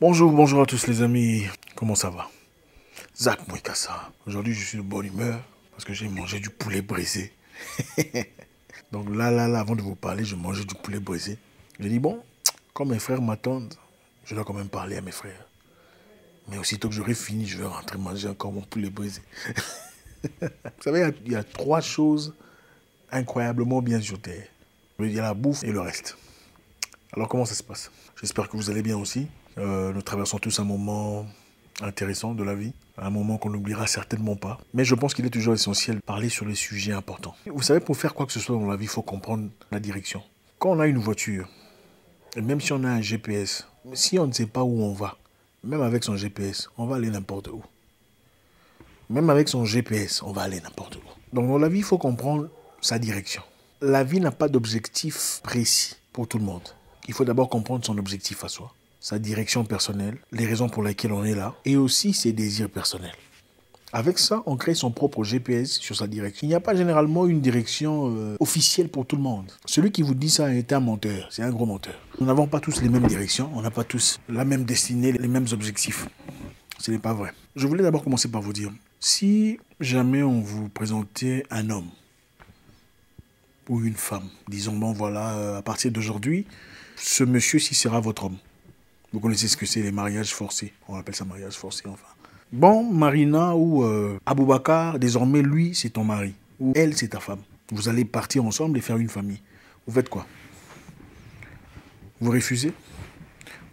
Bonjour, bonjour à tous les amis. Comment ça va? Zach Mouikassa. Aujourd'hui, je suis de bonne humeur parce que j'ai mangé du poulet brisé. Donc là, là, là, avant de vous parler, je mangeais du poulet brisé. J'ai dit, bon, quand mes frères m'attendent, je dois quand même parler à mes frères. Mais aussitôt que j'aurai fini, je vais rentrer manger encore mon poulet brisé. vous savez, il y, a trois choses incroyablement bien sur Terre. Il y a la bouffe et le reste. Alors comment ça se passe? J'espère que vous allez bien aussi. Euh, nous traversons tous un moment intéressant de la vie, un moment qu'on n'oubliera certainement pas. Mais je pense qu'il est toujours essentiel de parler sur les sujets importants. Vous savez, pour faire quoi que ce soit dans la vie, il faut comprendre la direction. Quand on a une voiture, même si on a un GPS, si on ne sait pas où on va, même avec son GPS, on va aller n'importe où. Même avec son GPS, on va aller n'importe où. Donc dans la vie, il faut comprendre sa direction. La vie n'a pas d'objectif précis pour tout le monde. Il faut d'abord comprendre son objectif à soi sa direction personnelle, les raisons pour lesquelles on est là, et aussi ses désirs personnels. Avec ça, on crée son propre GPS sur sa direction. Il n'y a pas généralement une direction euh, officielle pour tout le monde. Celui qui vous dit ça est un menteur, c'est un gros menteur. Nous n'avons pas tous les mêmes directions, on n'a pas tous la même destinée, les mêmes objectifs. Ce n'est pas vrai. Je voulais d'abord commencer par vous dire, si jamais on vous présentait un homme ou une femme, disons bon voilà, euh, à partir d'aujourd'hui, ce monsieur-ci sera votre homme. Vous connaissez ce que c'est les mariages forcés. On appelle ça mariage forcé, enfin. Bon, Marina ou euh, Aboubakar, désormais, lui, c'est ton mari. Ou elle, c'est ta femme. Vous allez partir ensemble et faire une famille. Vous faites quoi? Vous refusez?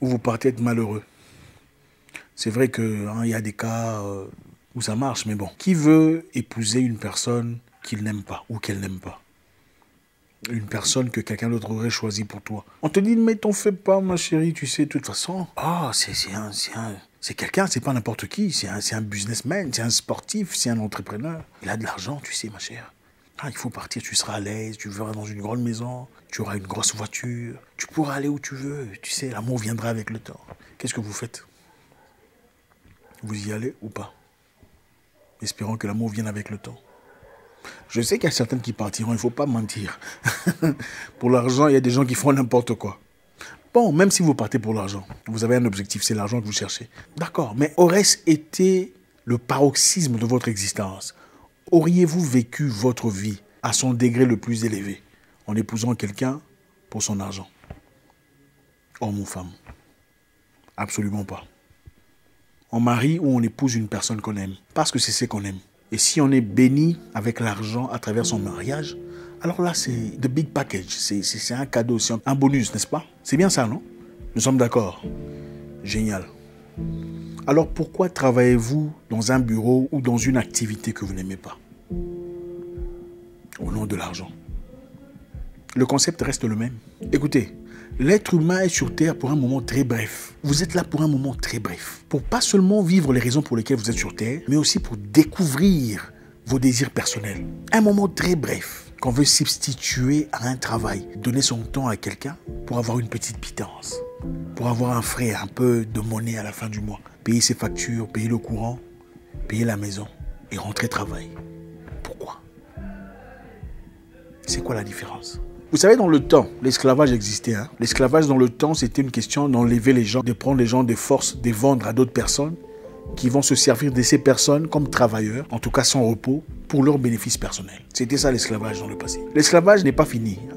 Ou vous partez être malheureux? C'est vrai qu'il hein, y a des cas euh, où ça marche, mais bon. Qui veut épouser une personne qu'il n'aime pas ou qu'elle n'aime pas? Une personne que quelqu'un d'autre aurait choisi pour toi. On te dit, mais t'en fais pas, ma chérie, tu sais, de toute façon. Ah, c'est un, c'est quelqu'un, c'est pas n'importe qui, c'est un, un businessman, c'est un sportif, c'est un entrepreneur. Il a de l'argent, tu sais, ma chère. Ah, il faut partir, tu seras à l'aise, tu vivras dans une grande maison, tu auras une grosse voiture, tu pourras aller où tu veux, tu sais, l'amour viendra avec le temps. Qu'est-ce que vous faites? Vous y allez ou pas? Espérons que l'amour vienne avec le temps. Je sais qu'il y a certaines qui partiront, il ne faut pas mentir. pour l'argent, il y a des gens qui font n'importe quoi. Bon, même si vous partez pour l'argent, vous avez un objectif, c'est l'argent que vous cherchez. D'accord, mais aurait-ce été le paroxysme de votre existence? Auriez-vous vécu votre vie à son degré le plus élevé en épousant quelqu'un pour son argent? Homme ou femme? Absolument pas. On marie ou on épouse une personne qu'on aime, parce que c'est ce qu'on aime. Et si on est béni avec l'argent à travers son mariage, alors là, c'est the big package. C'est un cadeau, c'est un bonus, n'est-ce pas? C'est bien ça, non? Nous sommes d'accord. Génial. Alors pourquoi travaillez-vous dans un bureau ou dans une activité que vous n'aimez pas? Au nom de l'argent. Le concept reste le même. Écoutez, L'être humain est sur Terre pour un moment très bref. Vous êtes là pour un moment très bref. Pour pas seulement vivre les raisons pour lesquelles vous êtes sur Terre, mais aussi pour découvrir vos désirs personnels. Un moment très bref qu'on veut substituer à un travail. Donner son temps à quelqu'un pour avoir une petite pitance. Pour avoir un frais, un peu de monnaie à la fin du mois. Payer ses factures, payer le courant, payer la maison et rentrer travailler. Pourquoi? C'est quoi la différence? Vous savez, dans le temps, l'esclavage existait. Hein. L'esclavage dans le temps, c'était une question d'enlever les gens, de prendre les gens de force, de vendre à d'autres personnes qui vont se servir de ces personnes comme travailleurs, en tout cas sans repos, pour leur bénéfice personnel. C'était ça l'esclavage dans le passé. L'esclavage n'est pas fini. Hein.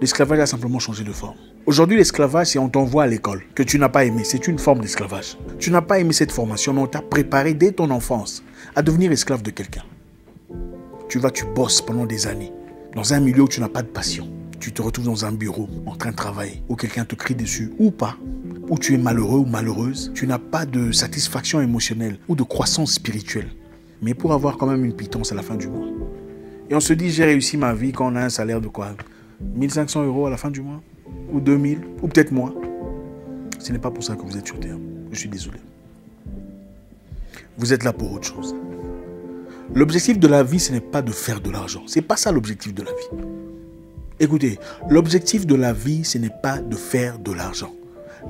L'esclavage a simplement changé de forme. Aujourd'hui, l'esclavage, c'est on t'envoie à l'école, que tu n'as pas aimé. C'est une forme d'esclavage. Tu n'as pas aimé cette formation, mais on t'a préparé dès ton enfance à devenir esclave de quelqu'un. Tu vas, tu bosses pendant des années dans un milieu où tu n'as pas de passion, tu te retrouves dans un bureau en train de travailler, où quelqu'un te crie dessus, ou pas, où tu es malheureux ou malheureuse, tu n'as pas de satisfaction émotionnelle ou de croissance spirituelle, mais pour avoir quand même une pitance à la fin du mois. Et on se dit, j'ai réussi ma vie quand on a un salaire de quoi? 1500 euros à la fin du mois? Ou 2000 Ou peut-être moins? Ce n'est pas pour ça que vous êtes sur Terre. Je suis désolé. Vous êtes là pour autre chose. L'objectif de la vie, ce n'est pas de faire de l'argent. Ce n'est pas ça l'objectif de la vie. Écoutez, l'objectif de la vie, ce n'est pas de faire de l'argent.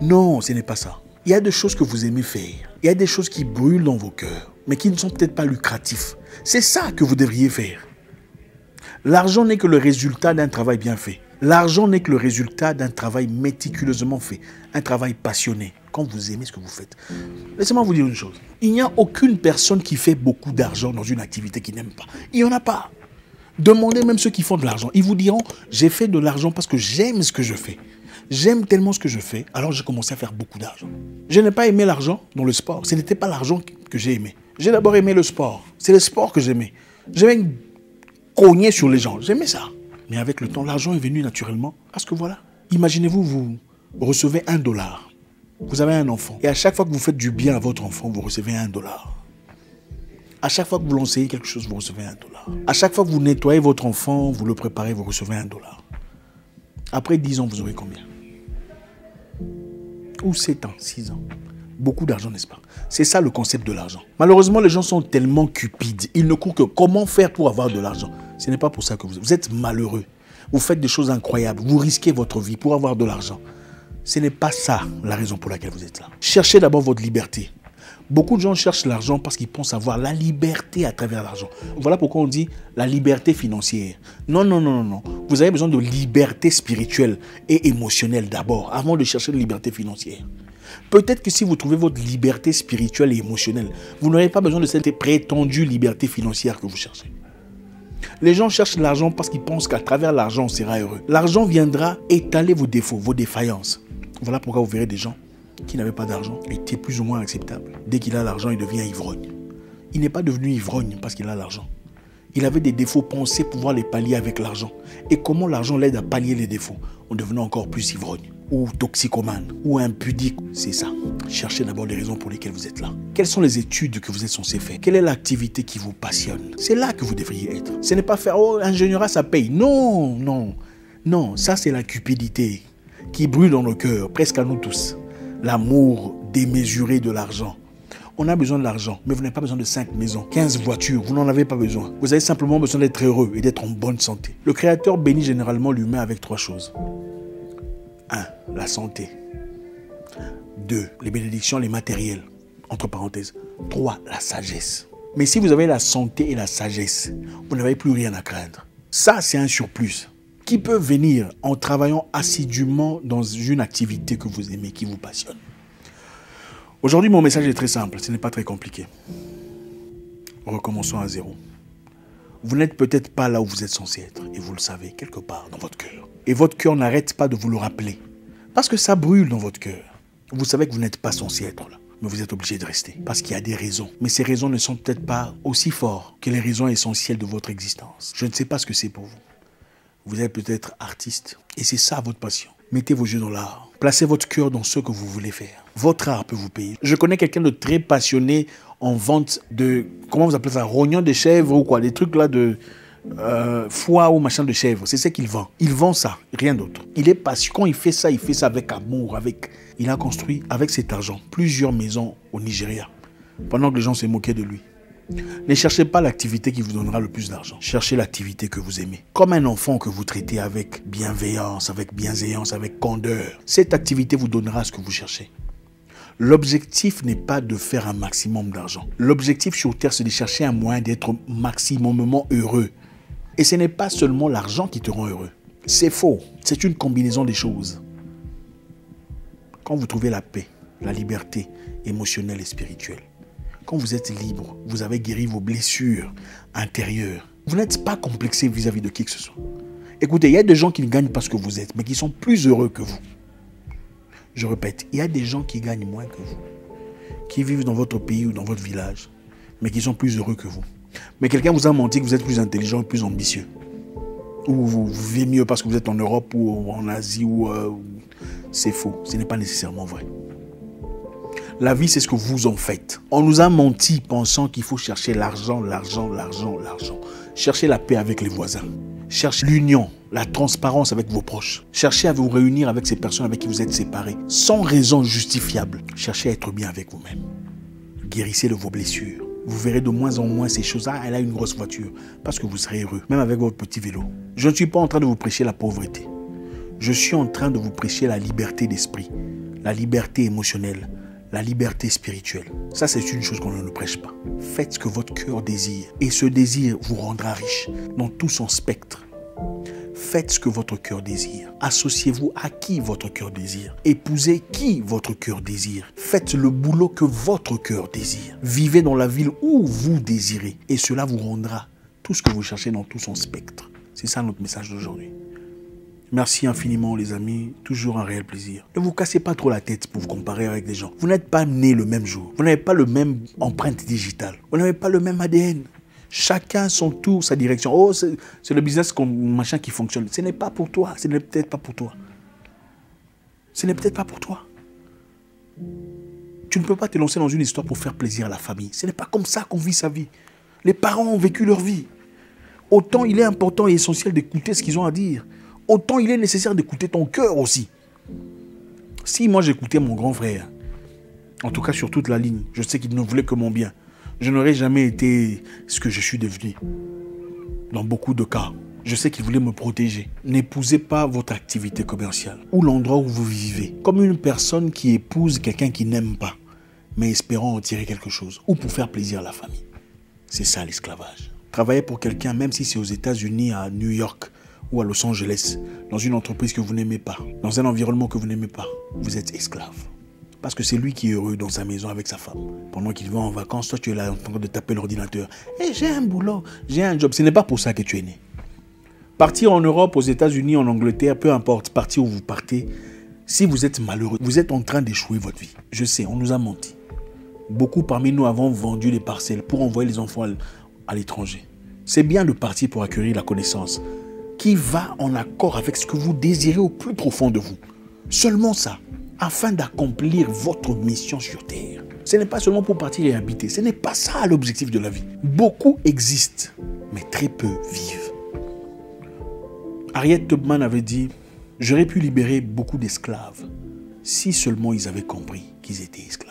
Non, ce n'est pas ça. Il y a des choses que vous aimez faire. Il y a des choses qui brûlent dans vos cœurs, mais qui ne sont peut-être pas lucratifs. C'est ça que vous devriez faire. L'argent n'est que le résultat d'un travail bien fait. L'argent n'est que le résultat d'un travail méticuleusement fait, un travail passionné. quand vous aimez ce que vous faites. Laissez-moi vous dire une chose. Il n'y a aucune personne qui fait beaucoup d'argent dans une activité qu'il n'aime pas. Il n'y en a pas. Demandez même ceux qui font de l'argent. Ils vous diront, j'ai fait de l'argent parce que j'aime ce que je fais. J'aime tellement ce que je fais, alors j'ai commencé à faire beaucoup d'argent. Je n'ai pas aimé l'argent dans le sport. Ce n'était pas l'argent que j'ai aimé. J'ai d'abord aimé le sport. C'est le sport que j'aimais. J'aimais cogner sur les gens. J'aimais ça. Mais avec le temps, l'argent est venu naturellement. Parce que voilà, imaginez-vous, vous recevez un dollar. Vous avez un enfant. Et à chaque fois que vous faites du bien à votre enfant, vous recevez un dollar. À chaque fois que vous lancez quelque chose, vous recevez un dollar. À chaque fois que vous nettoyez votre enfant, vous le préparez, vous recevez un dollar. Après 10 ans, vous aurez combien? Ou 7 ans, 6 ans Beaucoup d'argent, n'est-ce pas? C'est ça le concept de l'argent. Malheureusement, les gens sont tellement cupides. Ils ne courent que comment faire pour avoir de l'argent? Ce n'est pas pour ça que vous, êtes malheureux. Vous faites des choses incroyables. Vous risquez votre vie pour avoir de l'argent. Ce n'est pas ça la raison pour laquelle vous êtes là. Cherchez d'abord votre liberté. Beaucoup de gens cherchent l'argent parce qu'ils pensent avoir la liberté à travers l'argent. Voilà pourquoi on dit la liberté financière. Non, non, non, non, non. Vous avez besoin de liberté spirituelle et émotionnelle d'abord, avant de chercher la liberté financière. Peut-être que si vous trouvez votre liberté spirituelle et émotionnelle, vous n'aurez pas besoin de cette prétendue liberté financière que vous cherchez. Les gens cherchent l'argent parce qu'ils pensent qu'à travers l'argent, on sera heureux. L'argent viendra étaler vos défauts, vos défaillances. Voilà pourquoi vous verrez des gens qui n'avait pas d'argent était plus ou moins acceptable. Dès qu'il a l'argent, il devient ivrogne. Il n'est pas devenu ivrogne parce qu'il a l'argent. Il avait des défauts pensés pouvoir les pallier avec l'argent. Et comment l'argent l'aide à pallier les défauts En devenant encore plus ivrogne, ou toxicomane, ou impudique. C'est ça. Cherchez d'abord les raisons pour lesquelles vous êtes là. Quelles sont les études que vous êtes censé faire? Quelle est l'activité qui vous passionne? C'est là que vous devriez être. Ce n'est pas faire, oh, ingénierat, ça paye. Non, non. Non, ça c'est la cupidité qui brûle dans nos cœurs, presque à nous tous l'amour démesuré de l'argent. On a besoin de l'argent, mais vous n'avez pas besoin de 5 maisons, 15 voitures, vous n'en avez pas besoin. Vous avez simplement besoin d'être heureux et d'être en bonne santé. Le Créateur bénit généralement l'humain avec trois choses. 1. La santé. 2. Les bénédictions, les matériels. Entre parenthèses. 3. La sagesse. Mais si vous avez la santé et la sagesse, vous n'avez plus rien à craindre. Ça, c'est un surplus qui peut venir en travaillant assidûment dans une activité que vous aimez, qui vous passionne. Aujourd'hui, mon message est très simple, ce n'est pas très compliqué. Recommençons à zéro. Vous n'êtes peut-être pas là où vous êtes censé être, et vous le savez, quelque part dans votre cœur. Et votre cœur n'arrête pas de vous le rappeler, parce que ça brûle dans votre cœur. Vous savez que vous n'êtes pas censé être là, mais vous êtes obligé de rester, parce qu'il y a des raisons. Mais ces raisons ne sont peut-être pas aussi fortes que les raisons essentielles de votre existence. Je ne sais pas ce que c'est pour vous. Vous êtes peut-être artiste et c'est ça votre passion. Mettez vos yeux dans l'art. Placez votre cœur dans ce que vous voulez faire. Votre art peut vous payer. Je connais quelqu'un de très passionné en vente de, comment vous appelez ça, rognon de chèvre ou quoi, des trucs là de euh, foie ou machin de chèvre. C'est ce qu'il vend. Il vend ça, rien d'autre. Il est passionné. Quand il fait ça, il fait ça avec amour, avec. Il a construit avec cet argent plusieurs maisons au Nigeria pendant que les gens se moquaient de lui. Ne cherchez pas l'activité qui vous donnera le plus d'argent. Cherchez l'activité que vous aimez. Comme un enfant que vous traitez avec bienveillance, avec bienséance, avec candeur. Cette activité vous donnera ce que vous cherchez. L'objectif n'est pas de faire un maximum d'argent. L'objectif sur Terre, c'est de chercher un moyen d'être maximumement heureux. Et ce n'est pas seulement l'argent qui te rend heureux. C'est faux. C'est une combinaison des choses. Quand vous trouvez la paix, la liberté émotionnelle et spirituelle, quand vous êtes libre, vous avez guéri vos blessures intérieures. Vous n'êtes pas complexé vis-à-vis de qui que ce soit. Écoutez, il y a des gens qui ne gagnent pas ce que vous êtes, mais qui sont plus heureux que vous. Je répète, il y a des gens qui gagnent moins que vous, qui vivent dans votre pays ou dans votre village, mais qui sont plus heureux que vous. Mais quelqu'un vous a menti que vous êtes plus intelligent, plus ambitieux. Ou vous, vivez mieux parce que vous êtes en Europe ou en Asie ou... Euh, c'est faux, ce n'est pas nécessairement vrai. La vie, c'est ce que vous en faites. On nous a menti pensant qu'il faut chercher l'argent, l'argent, l'argent, l'argent. Cherchez la paix avec les voisins. Cherchez l'union, la transparence avec vos proches. Cherchez à vous réunir avec ces personnes avec qui vous êtes séparés, sans raison justifiable. Cherchez à être bien avec vous-même. Guérissez de vos blessures. Vous verrez de moins en moins ces choses. Ah, elle a une grosse voiture. Parce que vous serez heureux, même avec votre petit vélo. Je ne suis pas en train de vous prêcher la pauvreté. Je suis en train de vous prêcher la liberté d'esprit, la liberté émotionnelle, la liberté spirituelle. Ça, c'est une chose qu'on ne prêche pas. Faites ce que votre cœur désire et ce désir vous rendra riche dans tout son spectre. Faites ce que votre cœur désire. Associez-vous à qui votre cœur désire. Épousez qui votre cœur désire. Faites le boulot que votre cœur désire. Vivez dans la ville où vous désirez. Et cela vous rendra tout ce que vous cherchez dans tout son spectre. C'est ça notre message d'aujourd'hui. Merci infiniment les amis, toujours un réel plaisir. Ne vous cassez pas trop la tête pour vous comparer avec des gens. Vous n'êtes pas nés le même jour. Vous n'avez pas le même empreinte digitale. Vous n'avez pas le même ADN. Chacun son tour, sa direction. Oh, c'est le business machin qui fonctionne. Ce n'est pas pour toi. Ce n'est peut-être pas pour toi. Ce n'est peut-être pas pour toi. Tu ne peux pas te lancer dans une histoire pour faire plaisir à la famille. Ce n'est pas comme ça qu'on vit sa vie. Les parents ont vécu leur vie. Autant il est important et essentiel d'écouter ce qu'ils ont à dire autant il est nécessaire d'écouter ton cœur aussi. Si moi j'écoutais mon grand frère, en tout cas sur toute la ligne, je sais qu'il ne voulait que mon bien, je n'aurais jamais été ce que je suis devenu. Dans beaucoup de cas, je sais qu'il voulait me protéger. N'épousez pas votre activité commerciale ou l'endroit où vous vivez comme une personne qui épouse quelqu'un qui n'aime pas, mais espérant en tirer quelque chose ou pour faire plaisir à la famille. C'est ça l'esclavage. Travailler pour quelqu'un, même si c'est aux États-Unis, à New York, ou à Los Angeles, dans une entreprise que vous n'aimez pas, dans un environnement que vous n'aimez pas, vous êtes esclave. Parce que c'est lui qui est heureux dans sa maison avec sa femme. Pendant qu'il va en vacances, toi tu es là en train de taper l'ordinateur. Eh, j'ai un boulot, j'ai un job. Ce n'est pas pour ça que tu es né. Partir en Europe, aux États-Unis, en Angleterre, peu importe, partir où vous partez, si vous êtes malheureux, vous êtes en train d'échouer votre vie. Je sais, on nous a menti. Beaucoup parmi nous avons vendu les parcelles pour envoyer les enfants à l'étranger. C'est bien de partir pour accueillir la connaissance, qui va en accord avec ce que vous désirez au plus profond de vous. Seulement ça, afin d'accomplir votre mission sur Terre. Ce n'est pas seulement pour partir et habiter, ce n'est pas ça l'objectif de la vie. Beaucoup existent, mais très peu vivent. Harriet Tubman avait dit, j'aurais pu libérer beaucoup d'esclaves si seulement ils avaient compris qu'ils étaient esclaves.